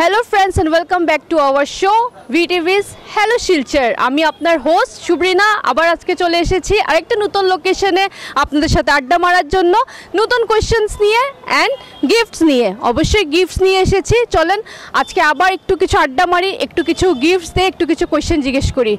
Hello friends and welcome back to our show V T V's hello Silchar আমি আপনার host সুব্রিনা। আবার আজকে চলে এসেছি আরেকটা নতুন লোকেশনে আপনাদের সাথে আড্ডা মারার জন্য। নতুন কোয়েশ্চেন্স নিয়ে অ্যান্ড গিফটস নিয়ে। অবশ্যই গিফটস নিয়ে এসেছি। চলেন, আজকে আবার একটু কিছু আড্ডা মারি, একটু কিছু গিফটস দিয়ে একটু কিছু কোয়েশ্চেন জিজ্ঞেস করি।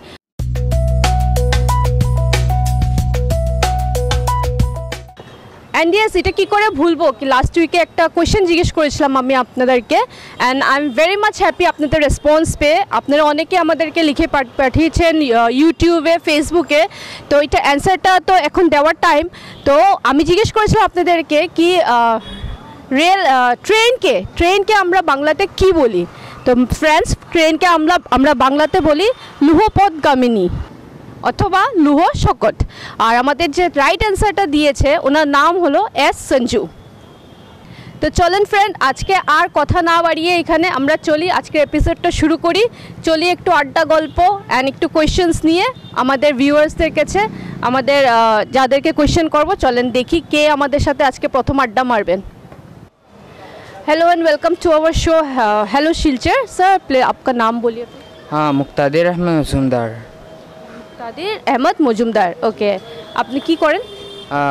অ্যান্ড ইয়েস এটা কী করে ভুলবো? কি লাস্ট উইকে একটা কোয়েশ্চেন জিজ্ঞেস করেছিলাম আমি আপনাদেরকে and I am very much happy আপনাদের রেসপন্স পেয়ে। আপনারা অনেকে আমাদেরকে লিখে পাঠ- পাঠিয়েছেন ইউটিউবে ফেসবুকে তো এটা অ্যান্সারটা তো এখন দেওয়ার টাইম তো আমি জিজ্ঞেস করেছিলাম আপনাদেরকে কি রেল ট্রেনকে ট্রেনকে আমরা বাংলাতে কি বলি? তো ফ্রেন্ডস ট্রেনকে আমরা আমরা বাংলাতে বলি লুহপথগামিনী। অথবা লুহ শকট আর আমাদের যে রাইট অ্যান্সারটা দিয়েছে, ওনার নাম হলো এস সঞ্জু। তো চলেন ফ্রেন্ড আজকে আর কথা না বাড়িয়ে এখানে আমরা চলি। আজকের এপিসোডটা শুরু করি। চলি একটু আড্ডা গল্প অ্যান্ড একটু কোয়েশ্চেন্স নিয়ে আমাদের ভিউয়ার্সদের কাছে। আমাদের যাদেরকে কোয়েশ্চেন করব, চলেন দেখি কে আমাদের সাথে আজকে প্রথম আড্ডা মারবেন। Hello and welcome to our show hello Silchar sir please আপনার নাম বলি হ্যাঁ মুক্তাদের আহমেদ মজুমদার तादिर अहमद मजुमदार ओके আপনি কি করেন आ,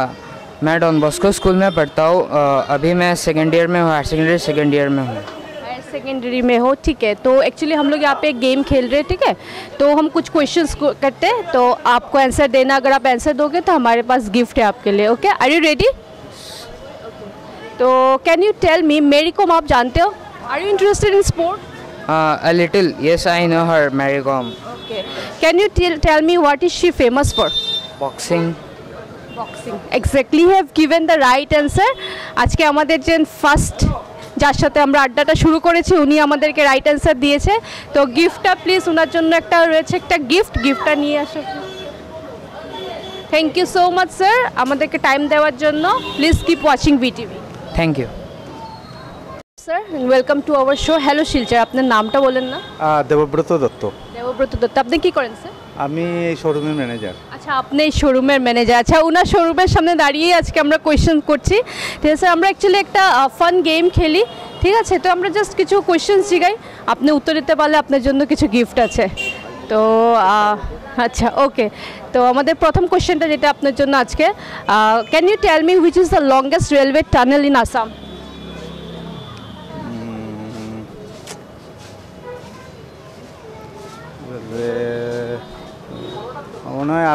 मैं डॉन बॉस्को स्कूल में पढ़ता हूँ आ, अभी मैं सेकेंड ईयर में हूँ हायर सेकेंडरी सेकेंड ईयर में हूँ हायर सेकेंडरी में हो ठीक है तो एक्चुअली हम लोग यहाँ पे एक गेम खेल रहे हैं ठीक है तो हम कुछ क्वेश्चंस करते हैं तो आपको आंसर देना अगर आप आंसर दोगे तो हमारे पास गिफ्ट है आपके लिए ओके आर यू रेडी तो can you tell me Mary Kom आप जानते हो are you interested in sport Uh, a little. Yes, I know her, Marigom. Okay. Can you tell me what is she famous for? Boxing. Boxing. Exactly. You have given the right answer. আজকে আমাদের যে first যার সাথে আমরা আড্ডাটা শুরু করেছি উনি আমাদেরকে রাইট অ্যান্সার দিয়েছে তো গিফটটা প্লিজ ওনার জন্য একটা রয়েছে একটা গিফট গিফটটা নিয়ে আসো thank you so much sir আমাদেরকে টাইম দেওয়ার জন্য please keep watching B T V thank you sir welcome to our show hello Silchar আপনার নামটা বলেন না দেবব্রত দত্ত। দেবব্রত দত্ত। আপনি কি করেন স্যার আমি এই শোরুমের ম্যানেজার আচ্ছা আপনি এই শোরুমের ম্যানেজার আচ্ছা ওনার শোরুমের সামনে দাঁড়িয়ে আজকে আমরা কোয়েশ্চেন করছি। ঠিক আছে আমরা অ্যাকচুয়ালি একটা ফান গেম খেলি। ঠিক আছে তো আমরা জাস্ট কিছু কোয়েশ্চেন জিগাই। আপনি উত্তর দিতে পারলে আপনার জন্য কিছু গিফট আছে। তো আচ্ছা ওকে তো আমাদের প্রথম কোয়েশ্চেনটা যেটা আপনার জন্য আজকে can you tell me which is the longest railway tunnel in Assam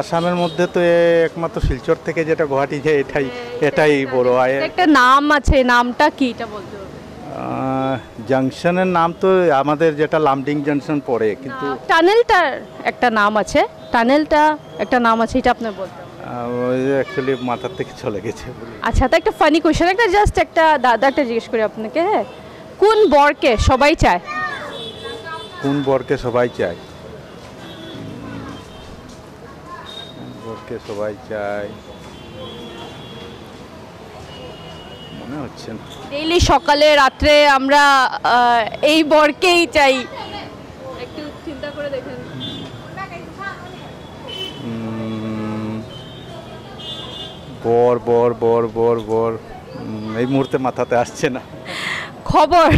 আসামের মধ্যে তো একমাত্র শিলচর থেকে যেটা গুয়াহাটি যায় এটাই এটাই বড়। হয় একটা নাম আছে নামটা কি এটা বলতে জাংশনের নাম তো আমাদের যেটা লামডিং জাংশন পড়ে কিন্তু টানেলটার একটা নাম আছে টানেলটা একটা নাম আছে এটা আপনার বলতে অ্যাকচুয়ালি মাথার থেকে চলে গেছে। আচ্ছা তো একটা ফানি কোয়েশ্চেন একটা জাস্ট একটা দাদা একটা জিজ্ঞেস করি আপনাকে হ্যাঁ? কোন বরকে সবাই চায়? কোন বরকে সবাই চায়? বরকে সবাই চায় মনে হচ্ছে না। ডেইলি সকালে রাত্রে আমরা আহ, এই বরকেই চাই। একটু চিন্তা করে দেখেন। উম, বর বর বর বর বর এই মুহূর্তে মাথাতে আসছে না। খবর।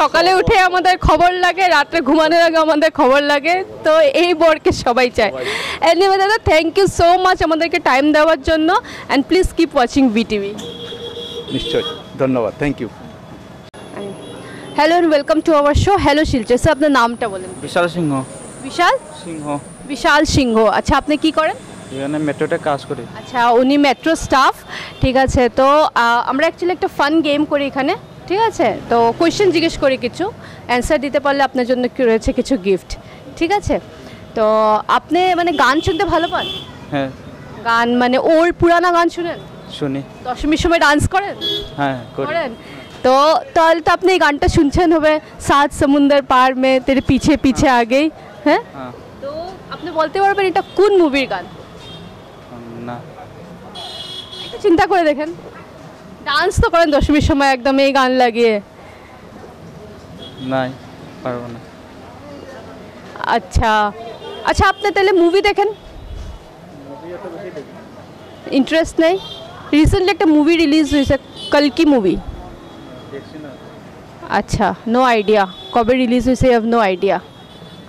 সকালে উঠে আমাদের খবর লাগে রাত্রে ঘুমানোর আগে আমাদের খবর লাগে তো এই বরকে সবাই চায়। এনিওয়ে দাদা থ্যাংক ইউ সো মাচ আমাদেরকে টাইম দেওয়ার জন্য and please keep watching B T V নিশ্চয় ধন্যবাদ thank you hello and welcome to our show hello Silchar sir আপনার নামটা বলেন। বিশাল সিংহ। বিশাল? সিংহ। বিশাল সিংহ। আচ্ছা আপনি কি করেন? এখানে মেট্রোতে কাজ করি। আচ্ছা উনি মেট্রো স্টাফ ঠিক আছে তো আমরা অ্যাকচুয়ালি একটা ফান গেম করি এখানে। ঠিক আছে? তো কোয়েশ্চেন জিজ্ঞেস করি কিছু। অ্যান্সার দিতে পারলে আপনার জন্য কি রয়েছে কিছু গিফট ঠিক আছে? তো আপনি মানে গান শুনতে ভালো পান? হ্যাঁ। গান মানে ওল্ড পুরানা গান শুনেন? শুনি। দশমীর সময় ডান্স করেন? হ্যাঁ করেন? তো তাহলে তো আপনি এই গানটা শুনছেন হবে। সাত সমুন্দর পার মে তেরে পিছে পিছে আগেই হ্যাঁ? হ্যাঁ। তো আপনি বলতে পারবেন এটা কোন মুভির গান? না। চিন্তা করে দেখেন। ডান্স তো করেন দশমীর সময় একদম এই গান লাগিয়ে। নাই পারব না। আচ্ছা। আচ্ছা আপনি তাহলে মুভি দেখেন? ইন্টারেস্ট নেই? রিসেন্টলি একটা মুভি রিলিজ হয়েছে কলকি মুভি আচ্ছা নো আইডিয়া কবে রিলিজ হয়েছে হ্যাভ নো আইডিয়া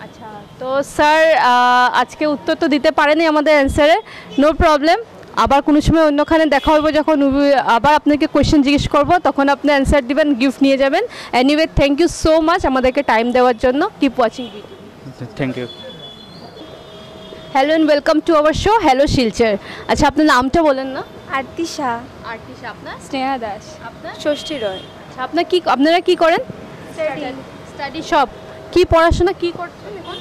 আচ্ছা তো স্যার আজকে উত্তর তো দিতে পারেনি আমাদের অ্যান্সারে নো প্রবলেম আবার কোনো সময় অন্যখানে দেখা হবে যখন আবার আপনাকে কোয়েশ্চেন জিজ্ঞেস করব তখন আপনি অ্যান্সার দিবেন গিফট নিয়ে যাবেন। Anyway thank you so much আমাদেরকে টাইম দেওয়ার জন্য। Keep watching thank you hello and welcome to our show hello Silchar আচ্ছা আপনার নামটা বলেন না। আরতি শাহ আর্টিস্ট আপনার? স্নেহা দাস। আপনার? ষষ্ঠী রয়। আচ্ছা আপনার কি আপনারা কি করেন? স্টাডি শপ কি পড়াশোনা কি করছেন এখন?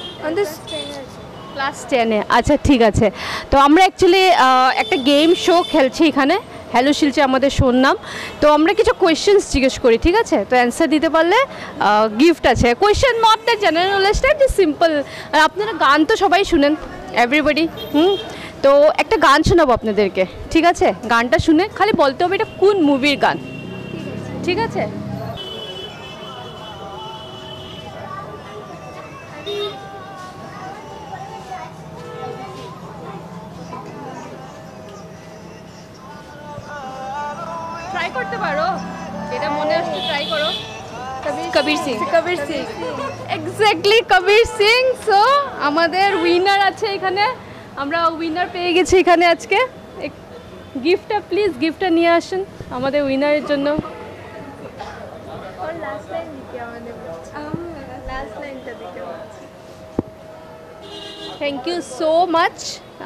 ক্লাস টেনে আচ্ছা ঠিক আছে। তো আমরা অ্যাকচুয়ালি একটা গেম শো খেলছি এখানে। হ্যালো শিলচে, আমাদের শোর নাম। তো আমরা কিছু কোয়েশ্চেন্স জিজ্ঞেস করি, ঠিক আছে? তো অ্যান্সার দিতে পারলে গিফট আছে। কোয়েশ্চেন নট দ্যাট জেনারেল নলেজটা একটু সিম্পল আর আপনারা গান তো সবাই শুনেন এভরিবডি হুম? তো একটা গান শোনাবো আপনাদেরকে, ঠিক আছে? গানটা শুনে খালি বলতে হবে এটা কোন মুভির গান। ঠিক আছে? কবির সিং। কবির সিং। এক্স্যাক্টলি কবির সিং। সো আমাদের উইনার আছে এখানে। আমরা উইনার পেয়ে গেছি এখানে আজকে। গিফটটা প্লিজ গিফটটা নিয়ে আসেন আমাদের উইনারের জন্য। থ্যাংক ইউ সো মাচ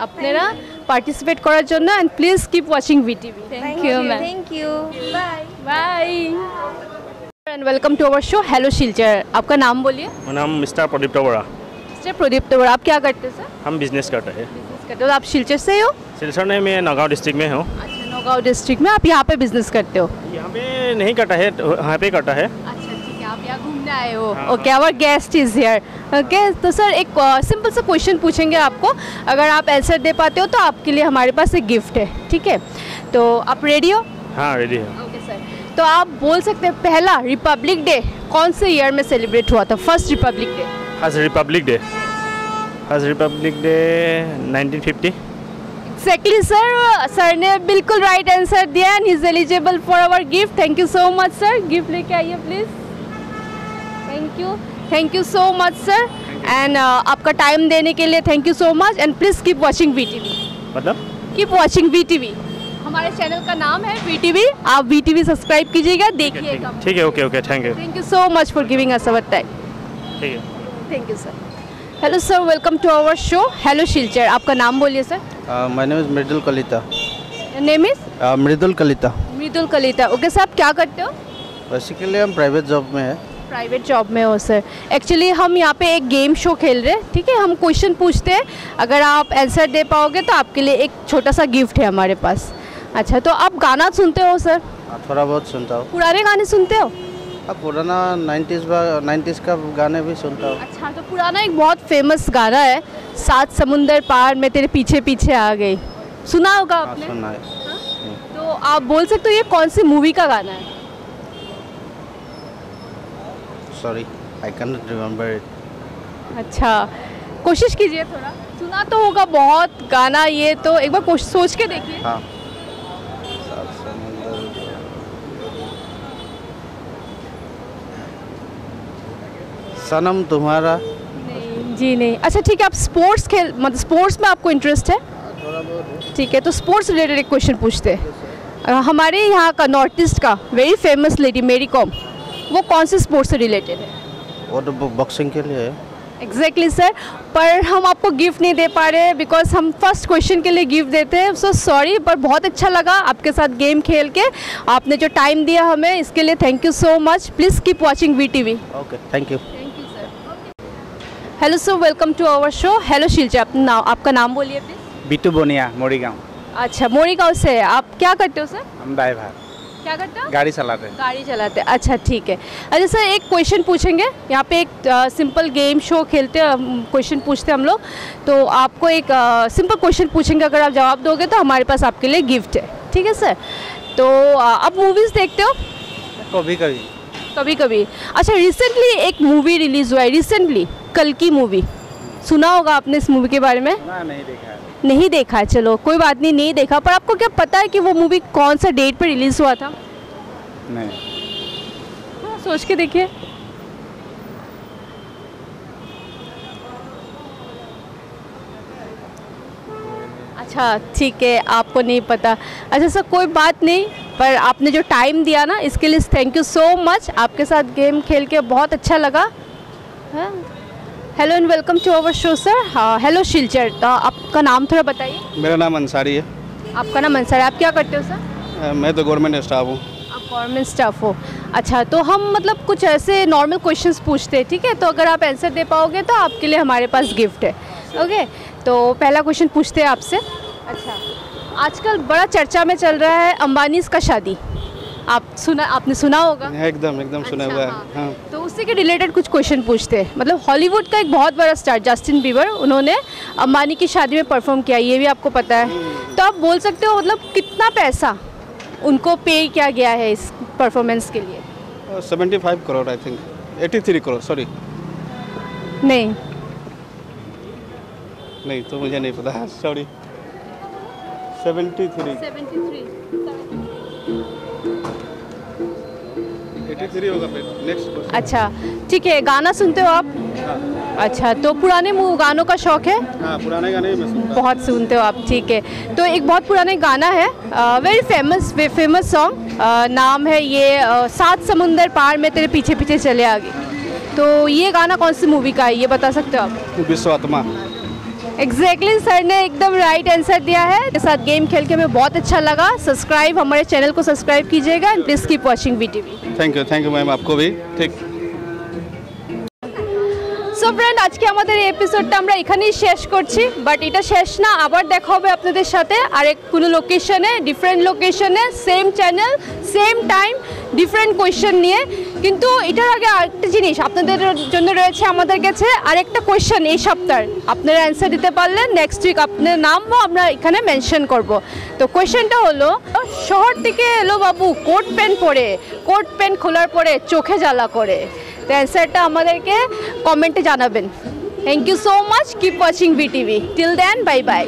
আপনারা পার্টিসিপেট করার জন্য and please keep watching V T V thank you thank you bye bye and welcome to our show hello Silchar आपका नाम बोलिए। मेरा नाम मिस्टर प्रदीप टोबरा मिस्टर प्रदीप तोवर आप क्या करते हैं सर हम बिज़नेस करते हैं। बिज़नेस करते हो तो आप शिलचर से हो सिलचर ने मैं नगांव डिस्ट्रिक्ट में हूँ। अच्छा नौगांव डिस्ट्रिक्ट में आप यहाँ पे बिज़नेस करते हो? यहाँ पे नहीं करता है यहाँ पे करता है। अच्छा ठीक है आप यहाँ घूमने आए हो। Okay our guest is here okay तो सर एक सिंपल सा क्वेश्चन पूछेंगे आपको। अगर आप आंसर दे पाते हो तो आपके लिए हमारे पास एक गिफ्ट है ठीक है? तो आप रेडी हो? हाँ रेडी है। तो आप बोल सकते हैं पहला रिपब्लिक डे कौन से ईयर में सेलिब्रेट हुआ था? फ़र्स्ट रिपब्लिक डे आज रिपब्लिक डे आज republic day 1950 exactly sir sir ने बिल्कुल राइट आंसर दिया and is eligible for our gift thank you so much sir gift लेके आइए please thank you thank you so much sir and आपका time देने के लिए thank you so much and please keep watching V T V मतलब? Keep watching V T V हमारे channel का नाम है वी टी वी आप वी टी वी सब्सक्राइब कीजिएगा देखिएगा ठीक- है। Okay okay thank you thank you so much for giving us our time ठीक है। Thank you sir hello sir welcome to our show hello Silchar आपका नाम बोलिए sir my name is Mridul Kalita. Name is Mridul Kalita. Mridul Kalita okay sir आप क्या करते हो? Basically हम प्राइवेट जॉब में है। प्राइवेट जॉब में हो सर एक्चुअली हम यहाँ पे एक गेम शो खेल रहे हैं ठीक है? हम क्वेश्चन पूछते हैं। अगर आप आंसर दे पाओगे तो आपके लिए एक छोटा सा गिफ्ट है हमारे पास। अच्छा तो आप गाना सुनते हो सर? uh, थोड़ा बहुत सुनता हूँ। पुराने गाने सुनते हो? अब पुराना 90s बा 90s का गाने भी सुनता हूँ। अच्छा तो पुराना एक बहुत फ़ेमस गाना है सात समुंदर पार में तेरे पीछे पीछे आ गई। सुना होगा हाँ आपने? सुना है। तो आप बोल सकते हो ये कौन सी मूवी का गाना है? Sorry I can remember it अच्छा कोशिश कीजिए थोड़ा। सुना तो होगा बहुत गाना ये तो एक बार सोच के देखिए। हाँ सात समुंदर सनम तुम्हारा? नहीं जी नहीं। अच्छा ठीक है आप स्पोर्ट्स खेल मतलब स्पोर्ट्स में आपको इंटरेस्ट है? ठीक है तो स्पोर्ट्स रिलेटेड एक क्वेश्चन पूछते हैं। हमारे यहाँ का नॉर्थ ईस्ट का very famous lady Mary Kom वो कौन से स्पोर्ट्स से रिलेटेड है? वो तो बॉक्सिंग के लिए है। एग्जैक्टली सर पर हम आपको गिफ्ट नहीं दे पा रहे बिकॉज़ हम फ़र्स्ट क्वेश्चन के लिए गिफ्ट देते हैं। सो सॉरी पर बहुत अच्छा लगा आपके साथ गेम खेल के। आपने जो टाइम दिया हमें इसके लिए thank you so much please keep watching V T V okay thank you hello sir welcome to our show hello अपना नाम आपका नाम बोलिए प्लीज़ बिट्टू बोनिया मोरीगांव। अच्छा मोरीगांव से आप क्या करते हो सर हम ड्राइवर। क्या करते हो? गाड़ी चलाते हैं। गाड़ी चलाते हैं। अच्छा ठीक है। अच्छा सर एक क्वेश्चन पूछेंगे। यहाँ पे एक सिंपल गेम शो खेलते हैं। क्वेश्चन पूछते हैं हम लोग। तो आपको एक सिंपल क्वेश्चन पूछेंगे। अगर आप जवाब दोगे तो हमारे पास आपके लिए गिफ्ट है। ठीक है सर तो आप मूवीज़ देखते हो? कभी कभी कभी कभी अच्छा रिसेंटली एक मूवी रिलीज़ हुआ है। रिसेंटली कल की मूवी सुना होगा आपने इस मूवी के बारे में? ना नहीं देखा है। नहीं देखा है चलो कोई बात नहीं नहीं देखा। पर आपको क्या पता है कि वो मूवी कौन सा डेट पे रिलीज़ हुआ था? नहीं। हाँ, सोच के देखिए। अच्छा ठीक है आपको नहीं पता। अच्छा सर कोई बात नहीं पर आपने जो टाइम दिया ना इसके लिए थैंक यू सो मच आपके साथ गेम खेल के बहुत अच्छा लगा। Hello and welcome to our show sir hello Silchar आपका नाम थोड़ा बताइए। मेरा नाम अंसारी है। आपका नाम अंसारी है। आप क्या करते हो सर मैं तो गवर्नमेंट स्टाफ हूँ। आप गवर्नमेंट स्टाफ हो। अच्छा तो हम मतलब कुछ ऐसे नॉर्मल क्वेश्चंस पूछते हैं ठीक है? तो अगर आप आंसर दे पाओगे तो आपके लिए हमारे पास गिफ्ट है। ओके तो पहला क्वेश्चन पूछते हैं आपसे। अच्छा आजकल बड़ा चर्चा में चल रहा है अंबानी का शादी। आप सुना आपने सुना होगा? एकदम एकदम सुना अच्छा, हुआ है हाँ। हाँ। तो उससे के रिलेटेड कुछ क्वेश्चन पूछते हैं। मतलब हॉलीवुड का एक बहुत बड़ा स्टार जस्टिन बीबर उन्होंने अंबानी की शादी में परफॉर्म किया ये भी आपको पता है। तो आप बोल सकते हो मतलब कितना पैसा उनको पे किया गया है इस परफॉर्मेंस के लिए? Seventy five crore I think eighty three crore sorry नहीं। नहीं तो मुझे नहीं पता sorry seventy three eighty three होगा फिर नेक्स्ट क्वेश्चन अच्छा ठीक है गाना सुनते हो आप? अच्छा तो पुराने गानों का शौक है? हाँ पुराने गाने मैं सुनता बहुत सुनते हो आप ठीक है. तो एक बहुत पुराने गाना है वेरी फ़ेमस फ़ेमस सॉन्ग नाम है ये सात समुंदर पार में तेरे पीछे पीछे चले आगे. तो ये गाना कौन सी मूवी का है ये बता सकते हो आप? विश्व आत्मा एग्जैक्टली exactly, सर ने एकदम राइट आंसर दिया है के साथ गेम खेल के हमें बहुत अच्छा लगा सब्सक्राइब हमारे चैनल को सब्सक्राइब कीजिएगा and please keep watching we thank you thank you ma'am आपको भी ठीक সো ফ্রেন্ড আজকে আমাদের এই এপিসোডটা আমরা এখানেই শেষ করছি বাট এটা শেষ না আবার দেখা হবে আপনাদের সাথে আরেক কোনো লোকেশনে ডিফারেন্ট লোকেশনে same channel same time different question নিয়ে কিন্তু এটার আগে আরেকটা জিনিস, আপনাদের জন্য রয়েছে আমাদের কাছে আরেকটা কোয়েশ্চেন এই সপ্তাহ আপনারা অ্যান্সার দিতে পারলে নেক্সট উইক আপনার নামও আমরা এখানে মেনশন করব। তো কোয়েশ্চেনটা হলো, শহর থেকে এলো বাবু, কোট প্যান্ট পরে, কোট প্যান্ট খোলার পরে চোখে জ্বালা করে। তো অ্যান্সারটা আমাদেরকে কমেন্টে জানাবেন। Thank you so much keep watching BTV till then bye bye